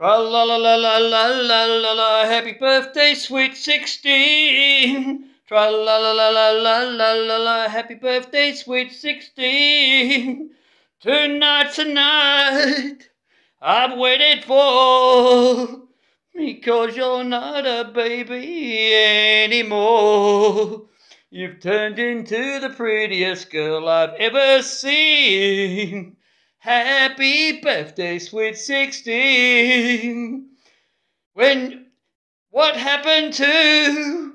Tra la la la la la la la la, happy birthday, sweet 16. Tra la la la la la la la la, happy birthday, sweet 16. Tonight, tonight, I've waited for, because you're not a baby anymore. You've turned into the prettiest girl I've ever seen. Happy birthday, sweet 16. When, what happened to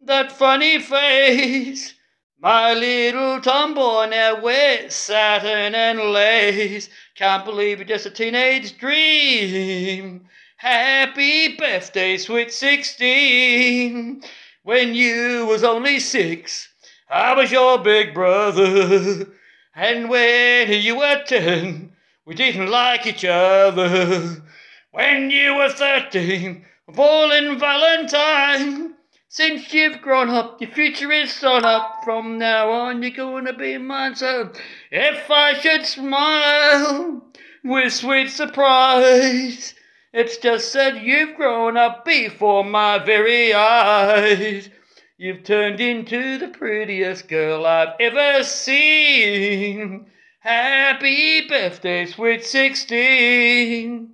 that funny face? My little tomboy now wears satin and lace. Can't believe it's just a teenage dream. Happy birthday, sweet 16. When you was only six, I was your big brother. And when you were ten, we didn't like each other. When you were thirteen, falling Valentine. Since you've grown up, your future is sewn up. From now on, you're gonna be mine. So if I should smile with sweet surprise, it's just that you've grown up before my very eyes. You've turned into the prettiest girl I've ever seen. Happy birthday, sweet 16.